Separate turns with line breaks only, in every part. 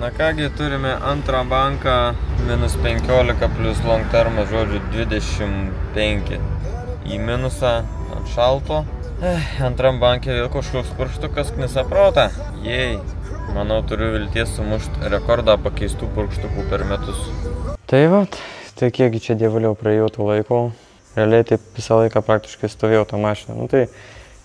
Na kągi, turime antrą banką, minus 15 plus long termas, žodžiu, 25 į minusą ant šalto. Eh, antram bankė vėl kažkoks purkštukas knisa protą. Jei, manau, turiu vilties sumušti rekordą pakeistų purkštukų per metus.
Tai va, tai kiekgi čia dievuliau praėjau to laiko. Realiai taip visą laiką praktiškai stovėjau tą mašiną. Nu, tai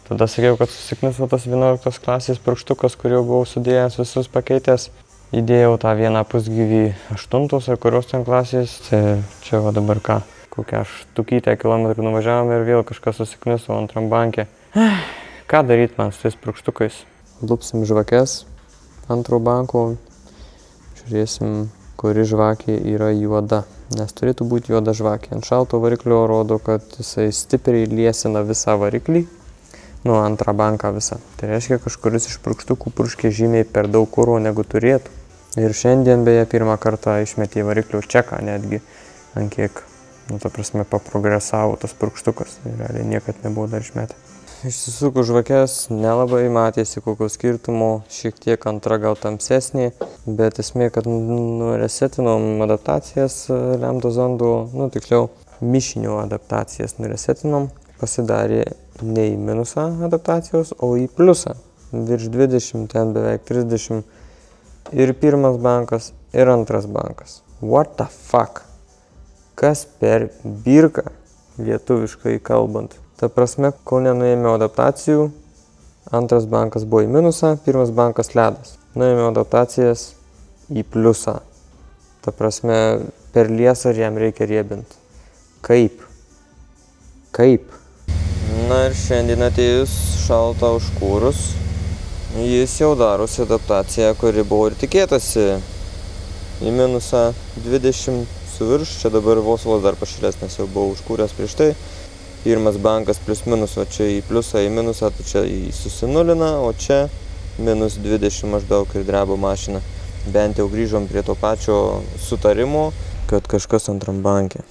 tada sakiau, kad susikniso tas 11 klasės purkštukas, kurį buvau sudėjęs visus pakeitęs įdėjau tą vieną pusgyvį aštuntos ar kurios ten klasės, tai čia va dabar ką, kokią štukytę kilometrų nuvažiavom ir vėl kažkas susikniso antram bankė. Ką daryti man su tais prūkštukais? Lupsim žvakes antrų bankų, žiūrėsim, kuri žvakė yra juoda, nes turėtų būti juoda žvakė. Ant šalto variklio rodo, kad jisai stipriai liesina visą variklį, nu antrą banką visą. Tai reiškia, kažkuris iš purkštukų purškė žymiai per daug kūro negu turėtų. Ir šiandien beje pirmą kartą išmetė variklio čeką netgi, ant kiek, nu, ta prasme, paprogresavo tas purkštukas. Realiai niekad nebuvo dar išmetę. Išsisuku žvakes, nelabai matėsi kokio skirtumo, šiek tiek antra gal tamsesnė, bet esmė, kad nuresetinom adaptacijas e, lemdo zondų, nu tiksliau, mišinio adaptacijas nuresetinom, pasidarė ne į minusą adaptacijos, o į pliusą. Virš 20, ten beveik 30 ir pirmas bankas, ir antras bankas. What the fuck? Kas per birką, lietuviškai kalbant? Ta prasme, kol nenuėmiau adaptacijų, antras bankas buvo į minusą, pirmas bankas ledas. Nuėmiau adaptacijas į pliusą. Ta prasme, per liesą jam reikia riebinti. Kaip? Kaip?
Na ir šiandien atėjus šaltą užkūrus, jis jau darosi adaptaciją, kuri buvo ir tikėtasi. Į minusą 20 su virš, čia dabar vos vos dar pašilės, nes jau buvau užkūręs prieš tai. Pirmas bankas plus minus, o čia į pliusą, į minusą, tai čia į susinulina, o čia minus 20 maždaug ir drebo mašina. Bent jau grįžom prie to pačio sutarimo, kad kažkas antram bankė.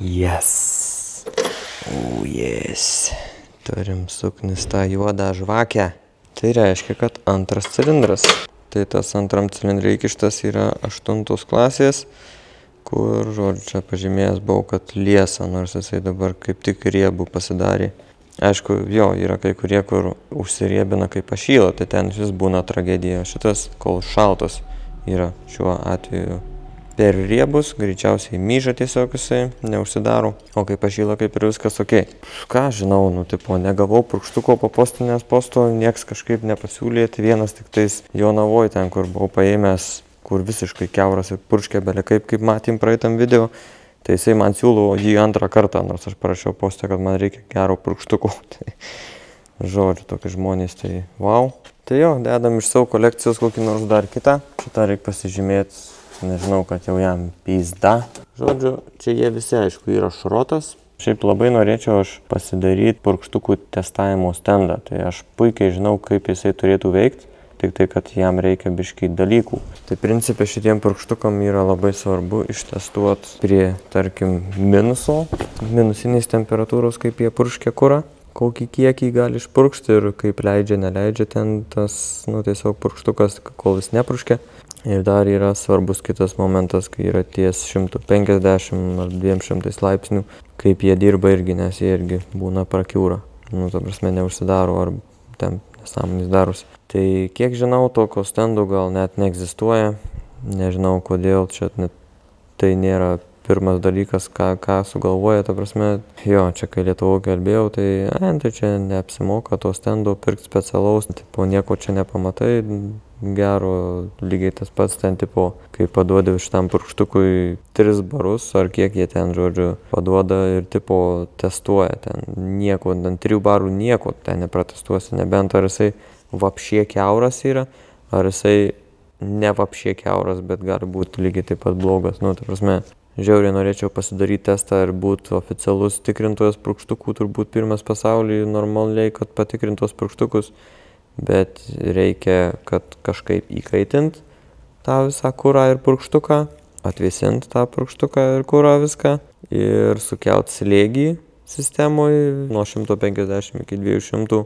Yes.
O, yes. Turim suknistą juodą žvakę. Tai reiškia, kad antras cilindras. Tai tas antram cilindrai įkištas yra aštuntos klasės, kur, žodžiu, čia pažymėjęs buvau, kad liesa, nors jisai dabar kaip tik riebų pasidarė. Aišku, jo, yra kai kurie, kur užsiriebina kaip pašyla, tai ten vis būna tragedija. Šitas, kol šaltas yra šiuo atveju per riebus, greičiausiai myža tiesiog jisai, neužsidaro, o kai pašyla kaip ir viskas ok. Ką žinau, nu tipo, negavau purkštuko po postinės posto, nieks kažkaip nepasiūlė, tai vienas tik tais Jonavoj ten, kur buvau paėmęs, kur visiškai keuras ir purškė belė kaip, kaip matėm praeitam video. Tai jisai man siūlo jį antrą kartą, nors aš parašiau postą, kad man reikia gero purkštuko. Tai žodžiu, tokie žmonės, tai wow. Tai jo, dedam iš savo kolekcijos kokį nors dar kitą. Šitą reikia pasižymėti nežinau, kad jau jam pizda. Žodžiu, čia jie visi, aišku, yra šrotas. Šiaip labai norėčiau aš pasidaryti purkštukų testavimo stendą. Tai aš puikiai žinau, kaip jisai turėtų veikti, tik tai, kad jam reikia biškai dalykų. Tai principė šitiem purkštukam yra labai svarbu ištestuoti prie, tarkim, minuso, minusinės temperatūros, kaip jie purškia kurą kokį kiekį gali išpurkšti ir kaip leidžia, neleidžia ten tas, nu, tiesiog purkštukas, kol jis nepurškia. Ir dar yra svarbus kitas momentas, kai yra ties 150 ar 200 laipsnių, kaip jie dirba irgi, nes jie irgi būna prakiūra. Nu, ta prasme, neužsidaro ar ten nesąmonės darosi. Tai kiek žinau, tokio stendų gal net neegzistuoja. Nežinau, kodėl čia net tai nėra pirmas dalykas, ką, ką sugalvoja, ta prasme, jo, čia kai Lietuvo kalbėjau, tai, ai, tai čia neapsimoka to stendo pirkti specialaus, tipo nieko čia nepamatai, gero lygiai tas pats ten tipo kai paduodi šitam purkštukui tris barus ar kiek jie ten žodžiu paduoda ir tipo testuoja ten nieko ant trijų barų nieko ten nepratestuosi nebent ar jisai vapšie kiauras yra ar jisai ne vapšie kiauras bet gali būt lygiai taip pat blogas. Nu ta prasme žiauriai norėčiau pasidaryt testą ir būt oficialus tikrintojas purkštukų turbūt pirmas pasauly normaliai kad patikrint tuos purkštukus bet reikia, kad kažkaip įkaitint tą visą kurą ir purkštuką, atvėsint tą purkštuką ir kurą viską ir sukelt slėgį sistemoje nuo 150 iki 200,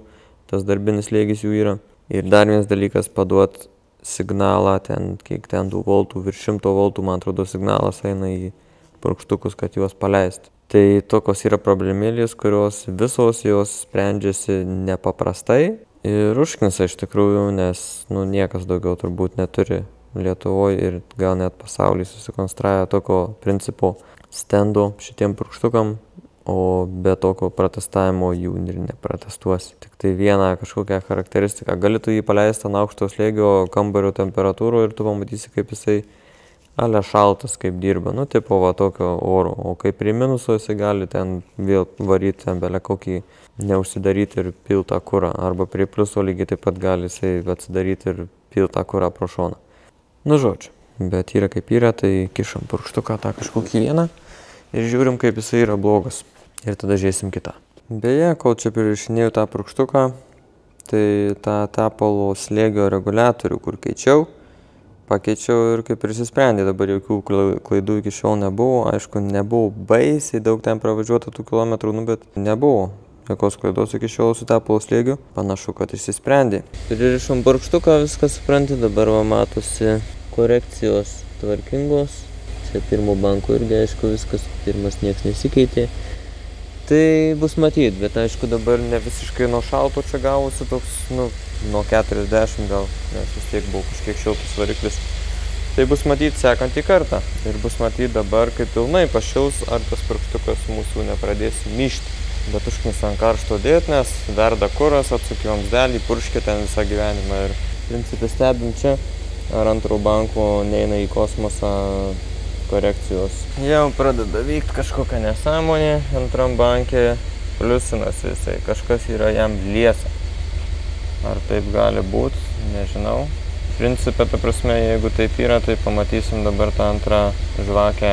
tas darbinis slėgis jų yra. Ir dar vienas dalykas paduot signalą, ten kiek ten tų voltų, virš 100 voltų, man atrodo, signalas eina į purkštukus, kad juos paleist. Tai tokios yra problemėlės, kurios visos jos sprendžiasi nepaprastai ir užknisa iš tikrųjų, nes nu, niekas daugiau turbūt neturi Lietuvoje ir gal net pasaulyje susikonstravę tokio principo stendų šitiem purkštukam, o be tokio protestavimo jų ir neprotestuosi. Tik tai vieną kažkokią charakteristiką. Gali tu jį paleisti ant aukšto slėgio kambario temperatūrų ir tu pamatysi, kaip jisai ale šaltas, kaip dirba. Nu, tipo va tokio oro. O kai prie minuso jisai gali ten vėl varyti ten belė kokį neužsidaryti ir piltą kurą. Arba prie pliuso lygiai taip pat gali jisai atsidaryti ir piltą kurą pro šoną. Nu, žodžiu. Bet yra kaip yra, tai kišam purkštuką tą kažkokį vieną ir žiūrim, kaip jisai yra blogas ir tada žiūrėsim kitą. Beje, kol čia prirašinėjau tą purkštuką, tai tą tepalo slėgio reguliatorių, kur keičiau, pakeičiau ir kaip ir išsisprendė, dabar jokių klaidų iki šiol nebuvo, aišku, nebuvo baisiai daug ten pravažiuota tų kilometrų, nu, bet nebuvo jokios klaidos iki šiol su tepalo slėgiu, panašu, kad išsisprendė. Pririšom purkštuką, viskas supranti, dabar va matosi korekcijos tvarkingos, čia pirmo banko irgi aišku viskas, pirmas nieks nesikeitė. Tai bus matyt bet aišku dabar ne visiškai nuo šalto čia gavosi toks nu nuo keturiasdešim gal nes vis tiek buvo kažkiek šiltas variklis. Tai bus matyt sekantį kartą ir bus matyt dabar kai pilnai pašils ar tas purkštukas mūsų nepradės myžti bet užknisa ant karšto dėt nes verda kuras atsuki vamzdelį purškia ten visą gyvenimą ir principe stebim čia ar antro banko neina į kosmosą korekcijos. Jau pradeda vykti kažkokia nesąmonė, antram bankė pliusinasi jisai, kažkas yra jam liesa. Ar taip gali būti, nežinau. Principė, ta prasme, jeigu taip yra, tai pamatysim dabar tą antrą žvakę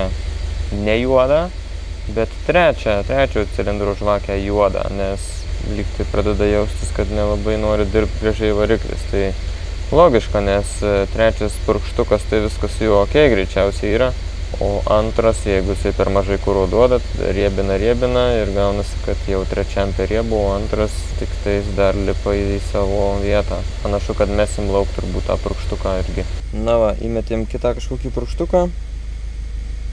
ne juodą, bet trečią, trečio cilindro žvakę juodą, nes lyg tai pradeda jaustis, kad nelabai nori dirbti gražiai variklis. Tai logiška, nes trečias purkštukas tai viskas juo ok greičiausiai yra. O antras jeigu jisai per mažai kuro duoda riebina riebina ir gaunasi kad jau trečiam per riebų o antras tiktais dar lipa į savo vietą. Panašu kad mesim lauk turbūt tą purkštuką irgi. Na va įmetėm kitą kažkokį purkštuką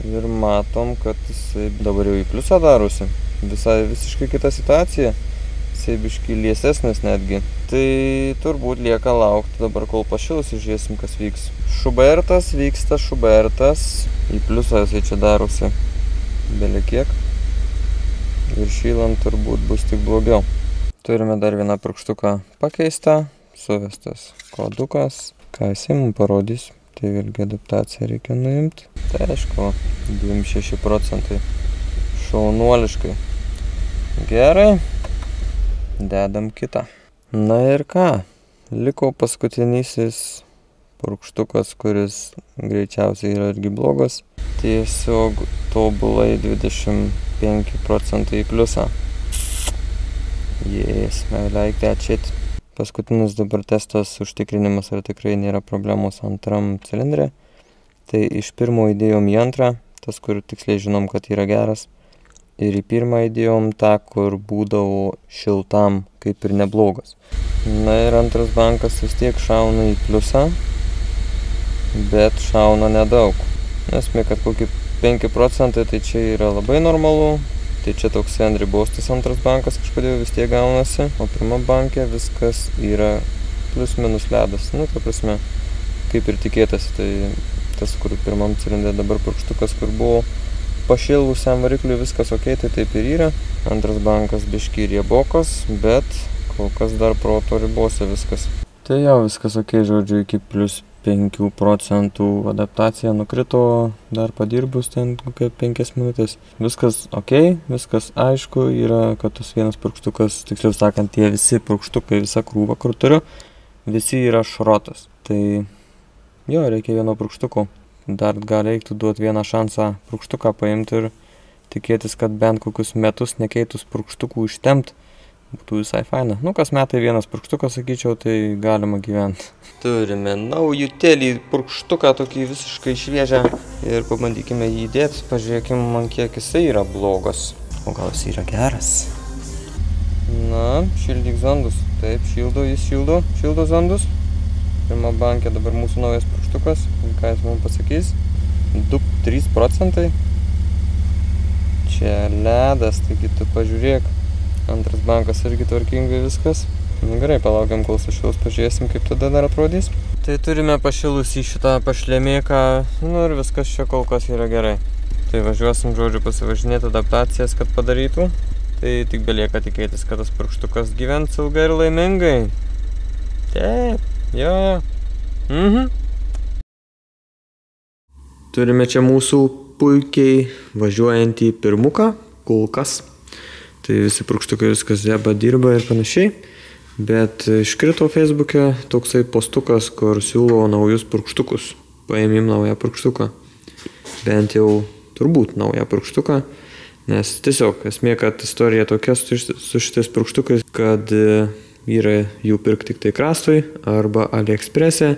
ir matom kad jisai dabar jau į pliusą darosi. Visai visiškai kita situacija. Jisai biškį liesesnis netgi. Tai turbūt lieka laukti dabar kol pašils ir žiūrėsim kas vyks. Šubertas vyksta šubertas į pliusą jisai čia darosi. Belekiek ir šylant turbūt bus tik blogiau. Turime dar vieną purkštuką pakeistą, suvestas kodukas, ką jisai mums parodys, tai vėlgi adaptaciją reikia nuimti. Tai aišku, 26 procentai šaunuoliškai. Gerai, dedam kitą. Na ir ką, liko paskutinysis purkštukas, kuris greičiausiai yra irgi blogas. Tiesiog tobulai 25 procentai į pliusą. Yes, I like that shit. Paskutinis dabar testas užtikrinimas, ar tikrai nėra problemos antram cilindrė. Tai iš pirmo įdėjom į antrą, tas, kur tiksliai žinom, kad yra geras. Ir į pirmą įdėjom tą, kur būdavo šiltam, kaip ir neblogas. Na ir antras bankas vis tiek šauna į pliusą bet šauna nedaug. Esmė, kad kokie 5 procentai tai čia yra labai normalu, tai čia toks ant ribos tas antras bankas kažkodėl vis tiek gaunasi, o pirma bankė viskas yra plus minus ledas. Nu, ta prasme, kaip ir tikėtasi, tai tas, kur pirmam cilindrė dabar purkštukas, kur buvo pašilvusiam varikliui viskas ok, tai taip ir yra. Antras bankas biški riebokas, bet kol kas dar proto ribose viskas. Tai jau viskas ok, žodžiu, iki plus penkių procentų adaptacija nukrito dar padirbus ten kokią penkias minutes. Viskas okei viskas aišku yra kad tas vienas purkštukas tiksliau sakant tie visi purkštukai visa krūva kur turiu visi yra šrotas. Tai jo reikia vieno purkštuko dar gal reiktų duot vieną šansą purkštuką paimt ir tikėtis kad bent kokius metus nekeitus purkštukų ištempt būtų visai faina. Nu, kas metai vienas purkštukas, sakyčiau, tai galima gyventi. Turime naujutėlį purkštuką, tokį visiškai šviežią ir pabandykime jį įdėti, pažiūrėkime man kiek jisai yra blogas. O gal jis yra geras? Na, šildyk zondus. Taip, šildo, jis šildo, šildo zondus. pirma bankė dabar mūsų naujas purkštukas, ką jis mums pasakys. 2-3 procentai. Čia ledas, taigi tu pažiūrėk. Antras bankas irgi tvarkingai viskas. Nu, gerai, palaukiam, kol sušils, pažiūrėsim, kaip tada dar atrodys. Tai turime pašilus į šitą pašlemėką, nu ir viskas čia kol kas yra gerai. Tai važiuosim, žodžiu, pasivažinėti adaptacijas, kad padarytų. Tai tik belieka tikėtis, kad tas purkštukas gyvens ilgai ir laimingai. Taip, jo, jo. Mhm. Turime čia mūsų puikiai važiuojantį pirmuką, kulkas. Tai visi purkštukai viskas zeba dirba ir panašiai. Bet iškrito Facebook'e toksai postukas, kur siūlo naujus purkštukus. Paėmim naują purkštuką. Bent jau turbūt naują purkštuką. Nes tiesiog esmė, kad istorija tokia su šitais purkštukais, kad e, yra jų pirkti tik tai krastui arba AliExpress'e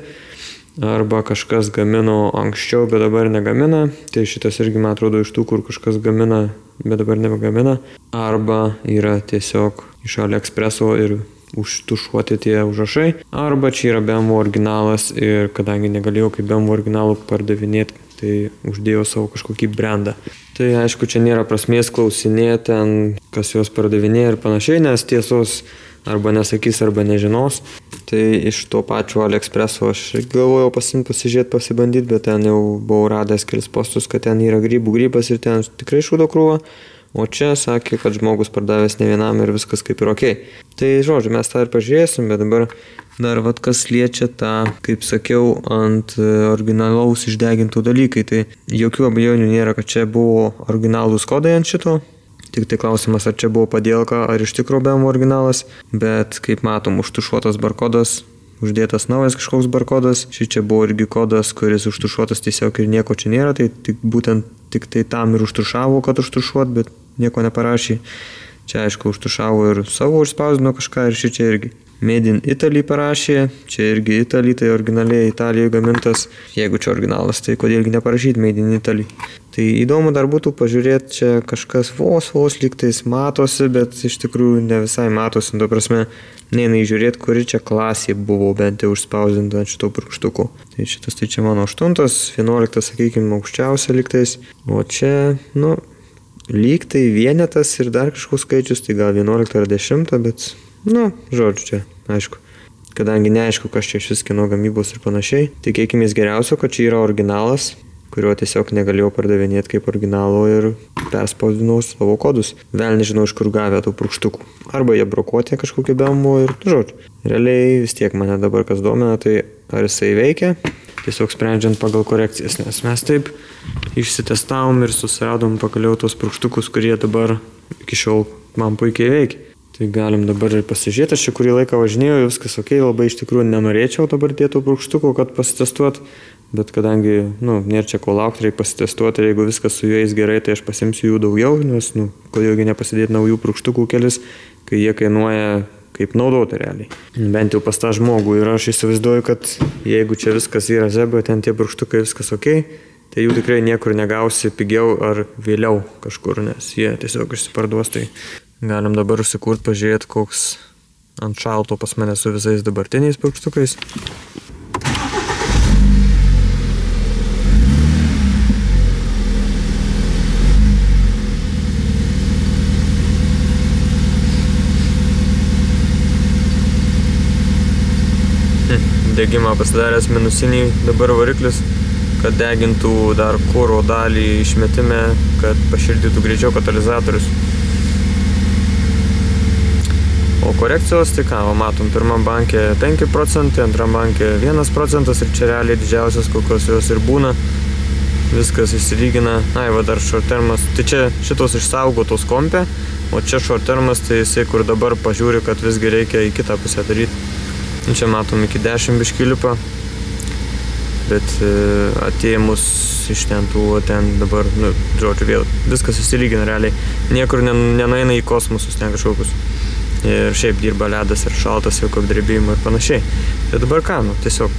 arba kažkas gamino anksčiau, bet dabar negamina. Tai šitas irgi, man atrodo, iš tų, kur kažkas gamina, bet dabar nebegamina. Arba yra tiesiog iš AliExpress'o ir užtušuoti tie užrašai. Arba čia yra BMW originalas ir kadangi negalėjau kaip BMW originalų pardavinėti, tai uždėjau savo kažkokį brandą. Tai aišku, čia nėra prasmės klausinėti kas juos pardavinėja ir panašiai, nes tiesos arba nesakys, arba nežinos. Tai iš to pačio AliExpresso aš galvojau pasimti, pasižiūrėti, pasibandyti, bet ten jau buvau radęs kelis postus, kad ten yra grybų grybas ir ten tikrai šūdo krūva. O čia sakė, kad žmogus pardavęs ne vienam ir viskas kaip ir ok. Tai žodžiu, mes tą ir pažiūrėsim, bet dabar dar vad kas liečia tą, kaip sakiau, ant e, originalaus išdegintų dalykai. Tai jokių abejonių nėra, kad čia buvo originalūs kodai ant šito. Tik tai klausimas, ar čia buvo padėlka, ar iš tikrųjų BMW originalas, bet kaip matom, užtušuotas barkodas, uždėtas naujas kažkoks barkodas, ši čia buvo irgi kodas, kuris užtušuotas tiesiog ir nieko čia nėra, tai tik būtent tik tai tam ir užtušavo, kad užtušuot, bet nieko neparašė. Čia aišku užtušavo ir savo užspausdino kažką ir ši čia irgi. Made in Italy parašė, čia irgi Italy, tai originaliai Italijoje gamintas. Jeigu čia originalas, tai kodėlgi neparašyti Made in Italy. Tai įdomu dar būtų pažiūrėti, čia kažkas vos vos lygtais matosi, bet iš tikrųjų ne visai matosi, tu prasme, neina įžiūrėti, kuri čia klasė buvo bent jau užspausdinta ant šito purkštuko. Tai šitas tai čia mano 8, 11, sakykime, aukščiausia lygtais, o čia, nu, lygtai vienetas ir dar kažkoks skaičius, tai gal 11 ar 10, bet Nu, žodžiu, čia, aišku. Kadangi neaišku, kas čia iš vis kino gamybos ir panašiai, tikėkime geriausio, kad čia yra originalas, kurio tiesiog negalėjau pardavinėti kaip originalo ir perspausdinau savo kodus. Vėl nežinau, iš kur gavę tų prūkštukų. Arba jie brokuotė kažkokiu bemu ir, nu, žodžiu, realiai vis tiek mane dabar kas domina, tai ar jisai veikia, tiesiog sprendžiant pagal korekcijas, nes mes taip išsitestavom ir susiradom pagaliau tos prūkštukus, kurie dabar iki šiol man puikiai veikia. Tai galim dabar ir pasižiūrėti, aš čia kurį laiką važinėjau, viskas ok, labai iš tikrųjų nenorėčiau dabar dėtų brūkštukų, kad pasitestuot, bet kadangi, nu, nėra čia ko laukti, reikia pasitestuoti ir jeigu viskas su jais gerai, tai aš pasimsiu jų daugiau, nes, nu, kodėlgi nepasidėti naujų brūkštukų kelis, kai jie kainuoja kaip naudoti realiai. Bent jau pas tą žmogų ir aš įsivaizduoju, kad jeigu čia viskas yra zeba, ten tie brūkštukai viskas ok, tai jų tikrai niekur negausi pigiau ar vėliau kažkur, nes jie tiesiog išsiparduos. Tai Galim dabar užsikurt, pažiūrėti, koks ant šalto pas mane su visais dabartiniais paukštukais. Hm, degimą pasidaręs minusinį dabar variklis, kad degintų dar kūro dalį išmetime, kad pašildytų greičiau katalizatorius. O korekcijos, tai ką, matom, pirmam bankė 5 procentai, antram bankė 1 procentas ir čia realiai didžiausias, kokios jos ir būna. Viskas įsilygina. Ai, va dar short termas. Tai čia šitos išsaugotos kompė, o čia short termas, tai jisai kur dabar pažiūri, kad visgi reikia į kitą pusę daryti. Nu, čia matom iki 10 biškilipa. Bet e, atėmus iš ten tų, ten dabar, nu, žodžiu, vėl viskas įsilygina realiai. Niekur nenueina į kosmosus ten kažkokius ir šiaip dirba ledas ir šaltas, jokio apdrebėjimo ir panašiai. Tai dabar ką, nu, tiesiog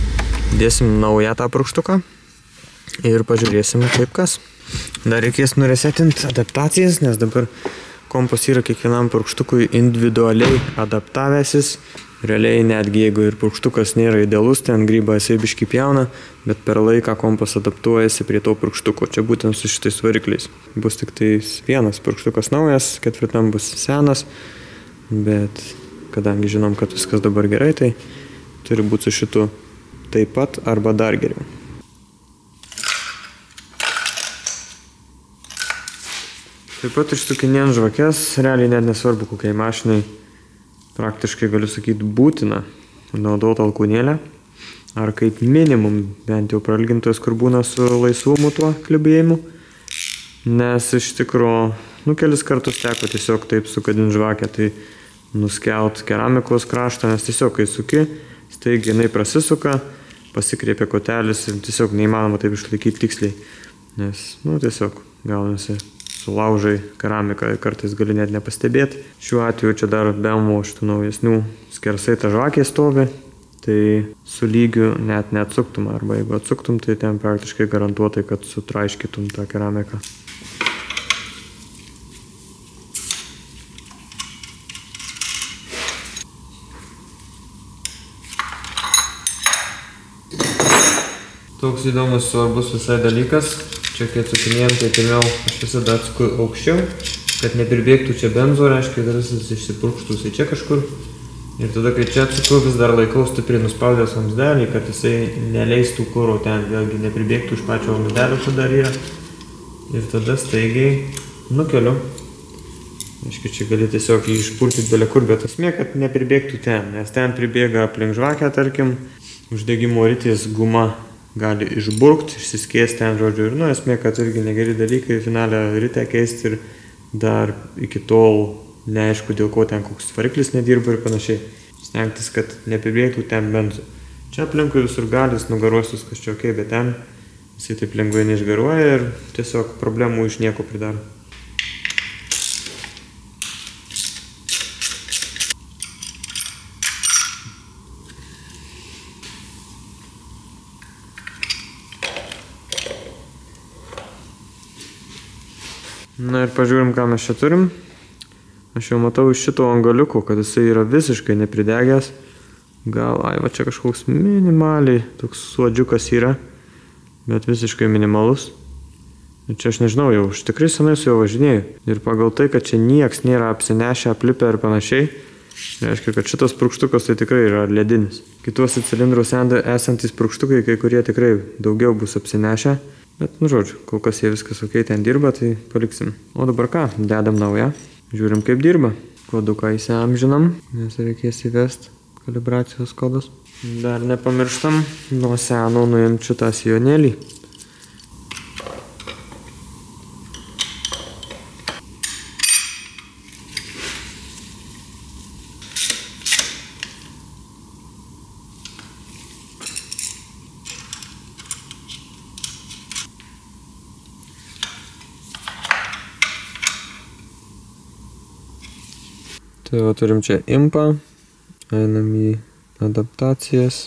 dėsim naują tą prūkštuką ir pažiūrėsim kaip kas. Dar reikės nuresetinti adaptacijas, nes dabar kompas yra kiekvienam prūkštukui individualiai adaptavęsis realiai netgi jeigu ir purkštukas nėra idealus, ten grybą jisai biški pjauna, bet per laiką kompas adaptuojasi prie to purkštuko. Čia būtent su šitais varikliais. Bus tik tai vienas purkštukas naujas, ketvirtam bus senas, bet kadangi žinom, kad viskas dabar gerai, tai turi būti su šitu taip pat arba dar geriau. Taip pat išsukinėjant žvakes, realiai net nesvarbu kokiai mašinai, praktiškai galiu sakyti būtina naudoti alkūnėlę. Ar kaip minimum bent jau pralgintojas, kur būna su laisvumu tuo klibėjimu. Nes iš tikrųjų, nu kelis kartus teko tiesiog taip sukadinti žvakę, tai nuskelt keramikos kraštą, nes tiesiog kai suki, staigiai jinai prasisuka, pasikreipia kotelis ir tiesiog neįmanoma taip išlaikyti tiksliai. Nes, nu tiesiog gaunasi sulaužai keramiką, kartais gali net nepastebėti. Šiuo atveju čia dar BMW šitų naujesnių skersai ta žvakė stovi, tai su lygiu net neatsuktum, arba jeigu atsuktum, tai ten praktiškai garantuotai, kad sutraiškytum tą keramiką. Toks įdomus svarbus visai dalykas, čia kai atsukinėjom, tai pirmiau aš visada atsuku aukščiau, kad nepribėgtų čia benzo, reiškia, kad visas išsipurkštų jisai čia kažkur. Ir tada, kai čia atsuku, vis dar laikau stipriai nuspaudęs vamsdelį, kad jisai neleistų kūro ten, vėlgi nepribėgtų iš pačio vamsdelio, kur dar yra. Ir tada staigiai nukeliu. Aiškiai, čia gali tiesiog jį išpurtyti belė kur, bet esmė, kad nepribėgtų ten, nes ten pribėga aplink žvakę, tarkim, uždegimo rytis guma gali išburkt, išsiskėsti ten, žodžiu, ir, nu, esmė, kad irgi negeri dalykai, finalę ryte keisti ir dar iki tol neaišku, dėl ko ten koks variklis nedirba ir panašiai. Stengtis, kad nepribėgtų ten benzo. Čia aplinkui visur galis, čia ok, bet ten jisai taip lengvai neišgaruoja ir tiesiog problemų iš nieko pridaro. Na ir pažiūrim, ką mes čia turim. Aš jau matau iš šito angaliuko, kad jisai yra visiškai nepridegęs. Gal, ai, va čia kažkoks minimaliai toks suodžiukas yra, bet visiškai minimalus. Ir čia aš nežinau, jau aš tikrai senai su juo važinėjau. Ir pagal tai, kad čia nieks nėra apsinešę, aplipę ir panašiai, reiškia, kad šitas purkštukas tai tikrai yra ledinis. Kituose cilindruose esantis purkštukai, kai kurie tikrai daugiau bus apsinešę. Bet, nu žodžiu, kol kas jie viskas ok ten dirba, tai paliksim. O dabar ką, dedam naują, žiūrim kaip dirba. Koduką įsiamžinam, nes reikės įvesti kalibracijos kodus. Dar nepamirštam nuo seno nuimti šitą sijonėlį. Tai va turim čia impą, einam į adaptacijas,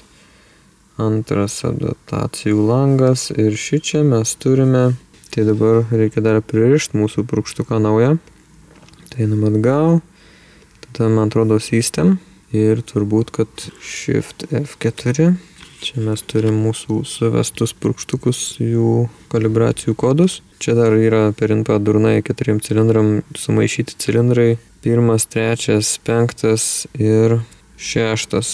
antras adaptacijų langas ir šį čia mes turime, tai dabar reikia dar pririšti mūsų purkštuką naują. Tai einam atgal, tada man atrodo system ir turbūt, kad shift F4. Čia mes turim mūsų suvestus purkštukus, jų kalibracijų kodus. Čia dar yra per input durnai keturiem cilindram sumaišyti cilindrai pirmas, trečias, penktas ir šeštas.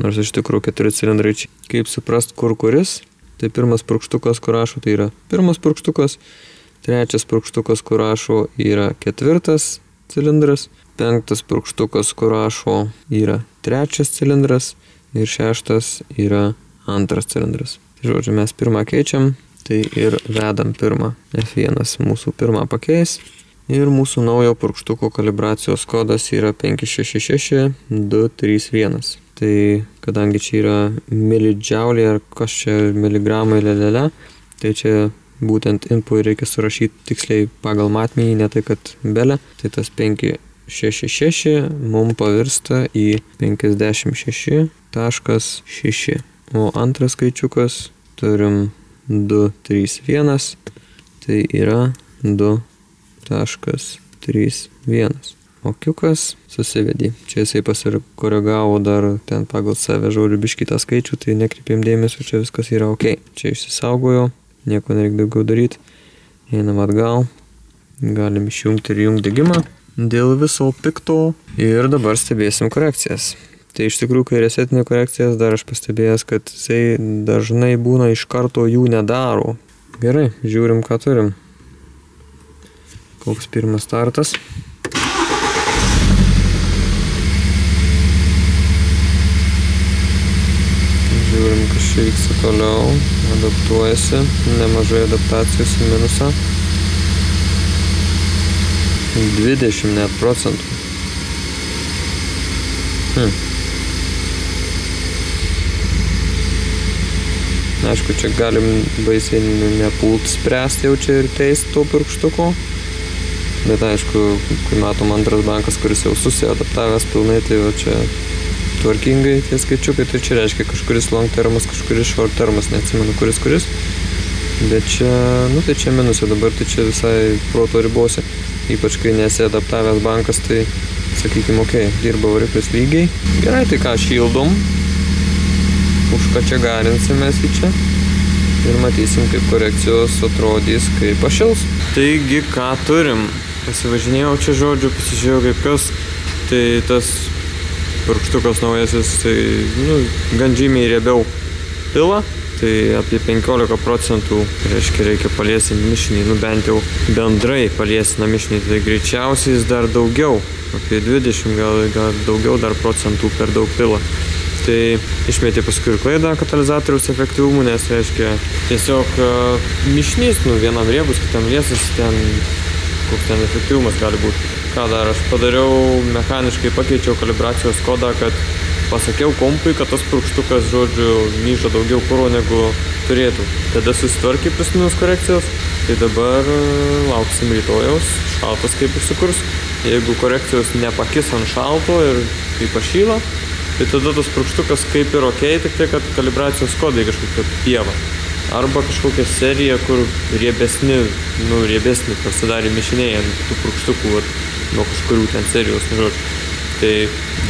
Nors iš tikrųjų keturi cilindrai čia. Kaip suprast, kur kuris? Tai pirmas purkštukas, kur rašo, tai yra pirmas purkštukas. Trečias purkštukas, kur rašo, yra ketvirtas cilindras. Penktas purkštukas, kur rašo, yra trečias cilindras. Ir šeštas yra antras cilindras. Tai žodžiu, mes pirmą keičiam, tai ir vedam pirmą. F1 mūsų pirmą pakeis. Ir mūsų naujo purkštuko kalibracijos kodas yra 566231. Tai kadangi čia yra milidžiauliai ar kas čia miligramai lelele, tai čia būtent inpui reikia surašyti tiksliai pagal matmenį, ne tai kad belė. Tai tas 566 mums pavirsta į 56.6. O antras skaičiukas turim 231, tai yra 2 taškas 3, 1. okiukas, susivedė. Čia jisai pasikoregavo dar ten pagal save žodžiu biškitą skaičių, tai nekreipėm dėmesio, čia viskas yra ok. Čia išsisaugojo, nieko nereikia daugiau daryti. Einam atgal, galim išjungti ir jungti degimą dėl viso pikto ir dabar stebėsim korekcijas. Tai iš tikrųjų, kai resetinė korekcijas dar aš pastebėjęs, kad jisai dažnai būna iš karto jų nedaro. Gerai, žiūrim, ką turim. Koks pirmas startas. Žiūrim, kas čia vyksta toliau. Adaptuojasi, nemažai adaptacijos į minusą. 20 net procentų. Hmm. Aišku, čia galim baisiai nepult spręsti jau čia ir teist to pirkštuko. Bet aišku, kai matom antras bankas, kuris jau susiadaptavęs pilnai, tai va čia tvarkingai tie skaičiukai, tai čia reiškia kažkuris long termas, kažkuris short termas, neatsimenu kuris kuris. Bet čia, nu tai čia minusai dabar, tai čia visai proto ribose ypač kai nesi adaptavęs bankas, tai sakykime, ok, dirba variklis lygiai. Gerai, tai ką šildom, už ką čia garinsimės į čia ir matysim, kaip korekcijos atrodys, kaip pašils. Taigi, ką turim? Pasivažinėjau čia žodžiu, pasižiūrėjau kaip kas, tai tas purkštukas naujasis, tai nu, gan žymiai riebiau pila tai apie 15 procentų, reiškia, reikia paliesinti mišinį, nu bent jau bendrai paliesina mišinį, tai greičiausiai jis dar daugiau, apie 20 gal, gal daugiau dar procentų per daug pila. Tai išmetė paskui ir klaidą katalizatoriaus efektyvumų, nes reiškia tiesiog uh, mišinys, nu vienam riebus, kitam liesas, ten koks ten efektyvumas gali būti. Ką dar aš padariau, mechaniškai pakeičiau kalibracijos kodą, kad pasakiau kompui, kad tas purkštukas, žodžiu, myžo daugiau kūro negu turėtų. Tada susitvarkė plus minus korekcijos, tai dabar e, lauksim rytojaus, šaltas kaip užsikurs. Jeigu korekcijos nepakis ant šalto ir kai pašyla, tai tada tas purkštukas kaip ir ok, tik tai, kad kalibracijos kodai kažkokia pieva. Arba kažkokia serija, kur riebesni, nu, riebesni pasidarė mišiniai ant tų purkštukų, vat, nuo kažkurių ten serijos, nu, žodžiu. Tai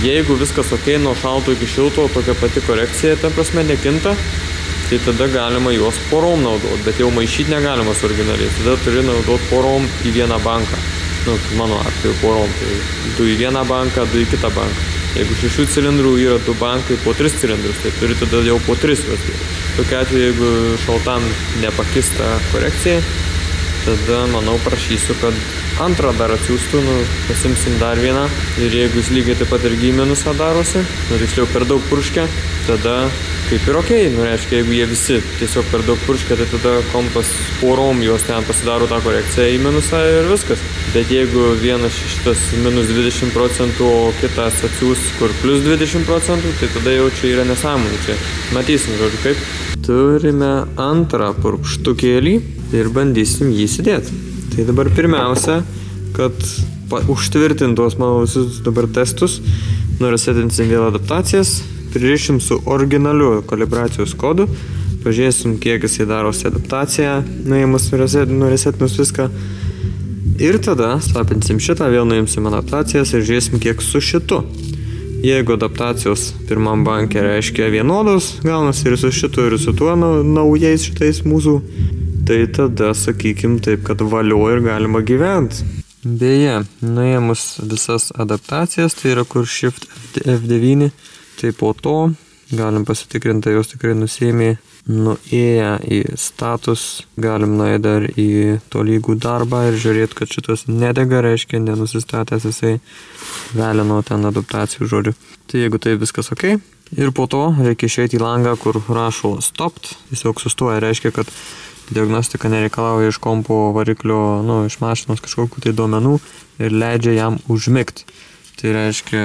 jeigu viskas ok, nuo šalto iki šilto, tokia pati korekcija, ta prasme, nekinta, tai tada galima juos porom naudoti, bet jau maišyti negalima su originaliais. Tada turi naudoti porom į vieną banką. Nu, mano atveju porom, tai du į vieną banką, du į kitą banką. Jeigu šešių cilindrų yra du bankai po tris cilindrus, tai turi tada jau po tris dėti. Tokiu atveju, jeigu šaltam nepakista korekcija, tada manau prašysiu, kad antrą dar atsiųstų, nu, pasimsim dar vieną ir jeigu jis lygiai taip pat irgi minusą darosi, nu, tiksliau per daug purškia, tada kaip ir ok, nu, reiškia, jeigu jie visi tiesiog per daug purškia, tai tada kompas porom juos ten pasidaro tą korekciją į minusą ir viskas. Bet jeigu vienas šitas minus 20 procentų, o kitas atsiūs kur plus 20 procentų, tai tada jau čia yra nesąmonė. Čia matysim, žodžiu, kaip. Turime antrą purkštukėlį ir bandysim jį įsidėti. Tai dabar pirmiausia, kad užtvirtintos mano visus dabar testus, nuresetinsim vėl adaptacijas, pririšim su originaliu kalibracijos kodu, pažiūrėsim, kiek jisai darosi adaptaciją, nuėmus nuresetinus viską. Ir tada slapinsim šitą, vėl nuimsim adaptacijas ir žiūrėsim, kiek su šitu. Jeigu adaptacijos pirmam bankė reiškia vienodos, gaunasi ir su šitu, ir su tuo naujais šitais mūsų tai tada sakykim taip, kad valio ir galima gyventi. Beje, nuėmus visas adaptacijas, tai yra kur Shift F9, tai po to galim pasitikrinti, jos tikrai nusėmė, nuėję į status, galim nuėję dar į tolygų darbą ir žiūrėti, kad šitas nedega, reiškia, nenusistatęs jisai velino ten adaptacijų žodžiu. Tai jeigu tai viskas ok, ir po to reikia išeiti į langą, kur rašo stopped, tiesiog sustoja, reiškia, kad diagnostika nereikalauja iš kompo variklio, nu, iš mašinos kažkokių tai duomenų ir leidžia jam užmigti. Tai reiškia,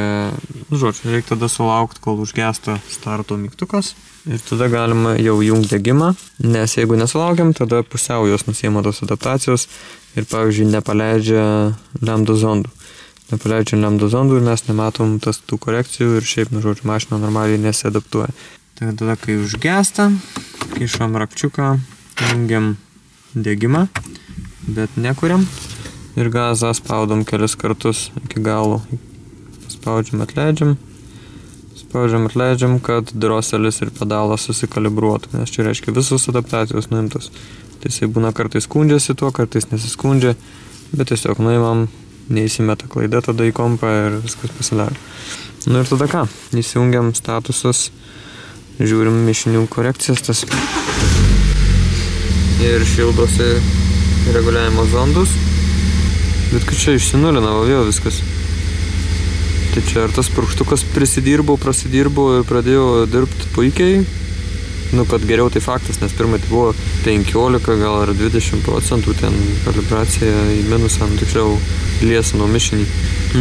nu, žodžiu, reikia tada sulaukti, kol užgesta starto mygtukas ir tada galima jau jungti degimą, nes jeigu nesulaukiam, tada pusiau jos nusiema tos adaptacijos ir, pavyzdžiui, nepaleidžia lambda zondų. Nepaleidžia lambda zondų ir mes nematom tas tų korekcijų ir šiaip, nu, žodžiu, mašina normaliai nesiadaptuoja. Tai tada, kai užgesta, kišam rakčiuką jungiam degimą, bet nekuriam. ir gazą spaudom kelis kartus iki galo. Spaudžiam, atleidžiam, spaudžiam, atleidžiam, kad droselis ir pedalas susikalibruotų, nes čia reiškia visos adaptacijos nuimtos. Tai jisai būna kartais skundžiasi tuo, kartais nesiskundžia, bet tiesiog nuimam, neįsimeta klaida tada į kompą ir viskas pasidaro. Nu ir tada ką, įsijungiam statusas, žiūrim mišinių korekcijas tas ir šildosi reguliavimo zondus, bet kad čia išsinulina, o vėl viskas. Tai čia ar tas purkštukas prisidirbau, prasidirbau ir pradėjau dirbti puikiai, nu, kad geriau tai faktas, nes pirmai tai buvo 15 gal ar 20 procentų ten kalibracija į minusą, nu, tiksliau liesino mišinį.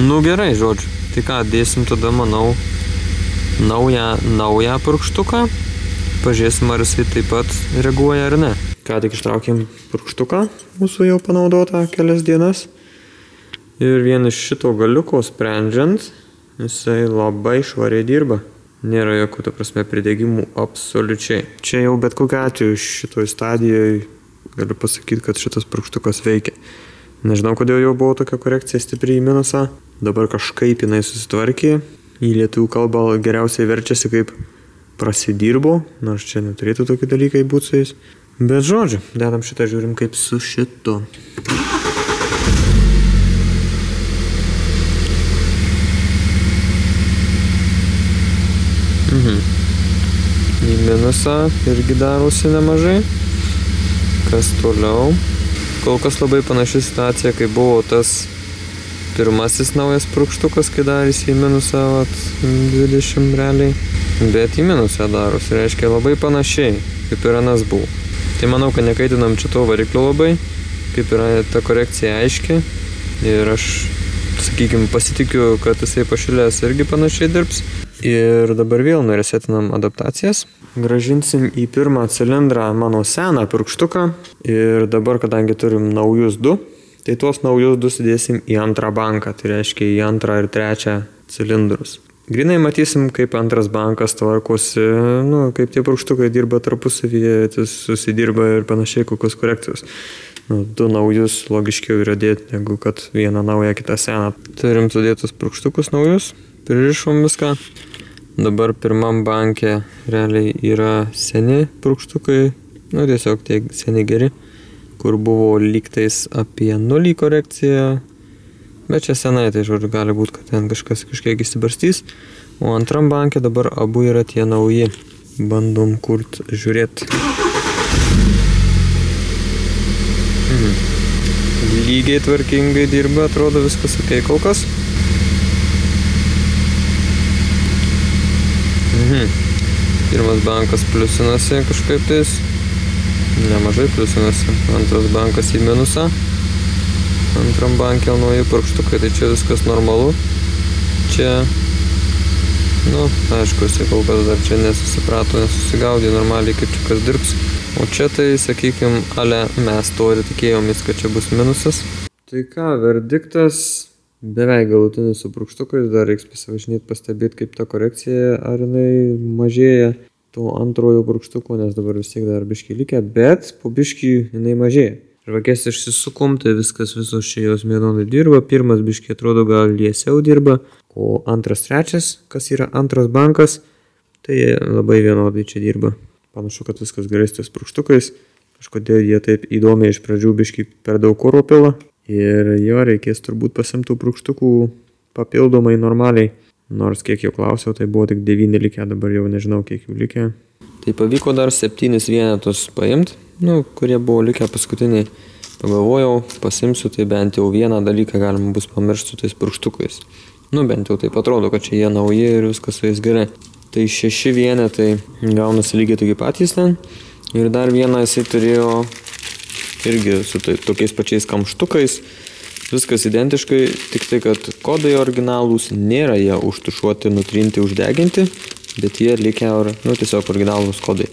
Nu gerai, žodžiu. Tai ką, dėsim tada, manau, naują, naują purkštuką. Pažiūrėsim, ar jisai taip pat reaguoja ar ne. Ką tik ištraukėm purkštuką, mūsų jau panaudota kelias dienas. Ir vien iš šito galiuko sprendžiant, jisai labai švariai dirba nėra jokių, ta prasme, pridėgymų absoliučiai. Čia jau bet kokiu atveju šitoj stadijoje galiu pasakyti, kad šitas purkštukas veikia. Nežinau, kodėl jau buvo tokia korekcija stipri į minusą, dabar kažkaip jinai susitvarkė, į lietuvių kalbą geriausiai verčiasi kaip prasidirbo, nors čia neturėtų tokie dalykai būti su jais. Bet žodžiu, dedam šitą, žiūrim kaip su šitu. Mhm. Į minusą irgi darosi nemažai. Kas toliau? Kol kas labai panaši situacija, kai buvo tas pirmasis naujas prūkštukas, kai darėsi į minusą vat, 20 realiai. Bet į minusą darosi, reiškia labai panašiai, kaip ir anas buvo. Tai manau, kad nekaitinam čia to variklio labai, kaip yra ta korekcija aiški. Ir aš, sakykime, pasitikiu, kad jisai pašilęs irgi panašiai dirbs. Ir dabar vėl nuresetinam adaptacijas. Gražinsim į pirmą cilindrą mano seną pirkštuką. Ir dabar, kadangi turim naujus du, tai tuos naujus du sudėsim į antrą banką. Tai reiškia į antrą ir trečią cilindrus. Grinai matysim, kaip antras bankas tvarkosi, nu, kaip tie pirkštukai dirba tarpusavyje, susidirba ir panašiai, kokios korekcijos. Nu, du naujus logiškiau yra dėti, negu kad vieną naują kitą seną. Turim sudėtus pirkštukus naujus, pririšom viską. Dabar pirmam banke realiai yra seni purkštukai, nu tiesiog tie seni geri, kur buvo lygtais apie nulį korekciją, bet čia senai, tai žodžiu, gali būti, kad ten kažkas kažkiek įsibarstys. O antram banke dabar abu yra tie nauji. Bandom kurt, žiūrėt. Mhm. Lygiai tvarkingai dirba, atrodo viskas ok kol kas. Mhm. Pirmas bankas pliusinasi kažkaip tais. Nemažai pliusinasi. Antras bankas į minusą. Antram bankė nauji purkštukai, tai čia viskas normalu. Čia, nu, aišku, jisai kol kas dar čia nesusiprato, nesusigaudė normaliai, kaip čia kas dirbs. O čia tai, sakykime, ale mes to ir tikėjomės, kad čia bus minusas. Tai ką, verdiktas beveik galutinis su purkštukais dar reiks pasivažinėt pastebėt kaip ta korekcija ar jinai mažėja to antrojo purkštuko nes dabar vis tiek dar biškį likę bet po biškį jinai mažėja. Žvakes išsisukom tai viskas visos čia jos vienodai dirba. Pirmas biškį atrodo gal liesiau dirba o antras trečias kas yra antras bankas tai labai vienodai čia dirba. Panašu kad viskas gerai su tais purkštukais kažkodėl jie taip įdomiai iš pradžių biškį per daug kuro pila ir jo reikės turbūt pasiimt tų purkštukų papildomai normaliai. Nors kiek jau klausiau, tai buvo tik 9 likę, dabar jau nežinau kiek jų likę. Tai pavyko dar 7 vienetus paimti, nu, kurie buvo likę paskutiniai. Pagalvojau, pasimsiu, tai bent jau vieną dalyką galima bus pamiršti su tais purkštukais. Nu, bent jau taip atrodo, kad čia jie nauji ir viskas su jais gerai. Tai šeši vienetai gaunasi lygiai tokie patys ten. Ir dar vieną jisai turėjo irgi su tai, tokiais pačiais kamštukais. Viskas identiškai, tik tai, kad kodai originalūs, nėra jie užtušuoti, nutrinti, uždeginti, bet jie likę, nu, tiesiog originalūs kodai.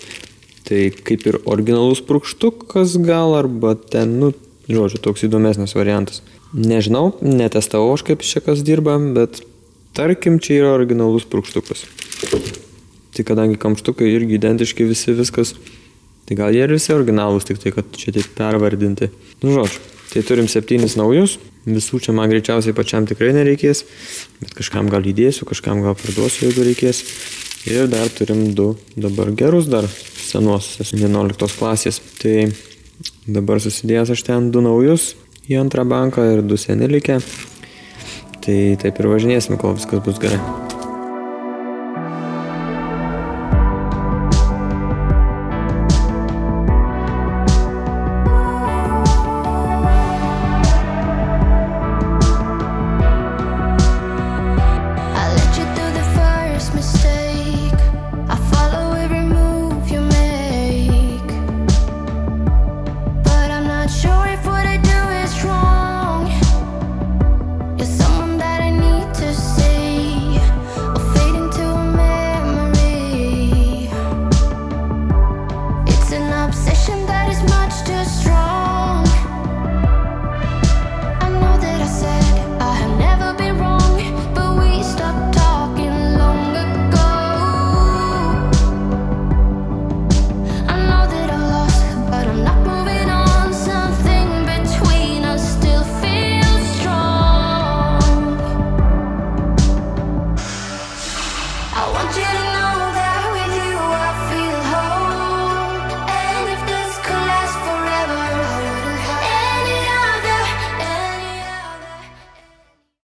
Tai kaip ir originalus prūkštukas gal, arba ten, nu, žodžiu, toks įdomesnis variantas. Nežinau, netestavau aš kaip čia kas dirba, bet tarkim, čia yra originalus prūkštukas. Tai kadangi kamštukai irgi identiški visi viskas, Tai gal jie ir visi originalūs, tik tai, kad čia taip pervardinti. Nu, žodžiu, Tai turim septynis naujus, visų čia man greičiausiai pačiam tikrai nereikės, bet kažkam gal įdėsiu, kažkam gal parduosiu, jeigu reikės. Ir dar turim du dabar gerus dar senuosius 11 klasės. Tai dabar susidėjęs aš ten du naujus į antrą banką ir du seni likę. Tai taip ir važinėsim, kol viskas bus gerai.